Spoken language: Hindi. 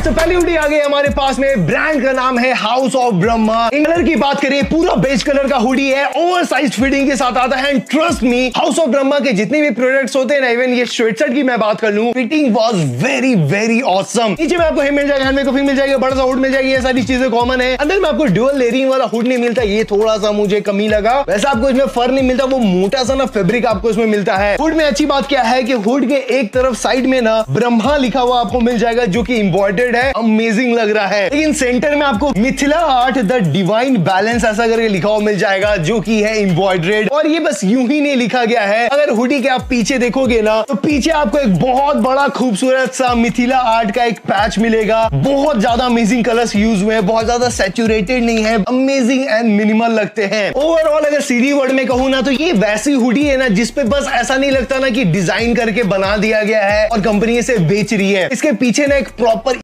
राइट तो पहली हुडी आ गई हमारे पास में। ब्रांड का नाम है हाउस ऑफ़ ब्रह्मा इन कलर की बात करें, पूरा बेज कलर का हुडी है ओवर साइज़ फिटिंग के साथ आता है। And trust me house of Brahma के जितने भी प्रोडक्ट्स होते हैं ना इवन ये स्वेटशर्ट की मैं बात कर लूँ fitting was very very awesome नीचे में आपको मिल जाएगा हैंड में मिल जाएगा, बड़ा सा हुड मिल जाएगी, ये सारी चीज़ें कॉमन है। अंदर में आपको ड्यूअल लेरिंग वाला हुड नहीं मिलता, ये थोड़ा सा मुझे कमी लगा। वैसे आपको इसमें फर नहीं मिलता, वो मोटा सा ना फेब्रिक आपको इसमें मिलता है। हुड में अच्छी बात क्या है कि हुड के एक तरफ़ साइड में ना ब्रह्मा लिखा हुआ आपको मिल जाएगा, जो की कि एम्ब्रॉयडर्ड है अमेजिंग लग रहा है। लेकिन सेंटर में आपको Mithila art the divine balance ऐसा करके लिखा हुआ मिल जाएगा, जो कि है एम्ब्रॉयडर्ड और ये बस यूँ ही नहीं लिखा गया है। अगर हुडी के आप पीछे देखोगे ना तो पीछे आपको एक बहुत बड़ा खूबसूरत सा मिथिला आर्ट का एक पैच मिलेगा। बहुत ज़्यादा अमेजिंग कलर्स यूज़ हुए हैं, बहुत ज़्यादा सेचुरेटेड नहीं है अमेजिंग एंड मिनिमल लगते हैं। ओवरऑल अगर सीडी वर्ड में कहूँ ना तो ये वैसी हुडी है ना जिसपे बस ऐसा नहीं लगता ना कि डिज़ाइन करके बना दिया गया है और कंपनी इसे बेच रही है। इसके पीछे ना एक प्रॉपर